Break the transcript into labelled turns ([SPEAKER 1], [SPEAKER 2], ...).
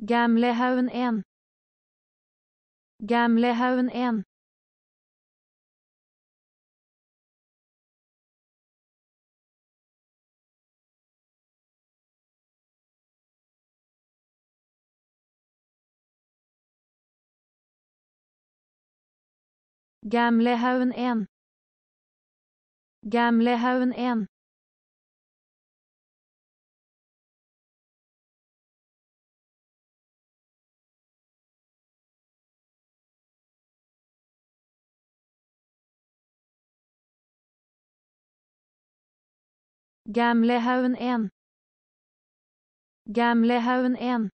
[SPEAKER 1] Gamlehaugen 1 Gamlehaugen 1 Gamlehaugen 1 Gamlehaugen 1 Gamlehaugen 1 Gamlehaugen 1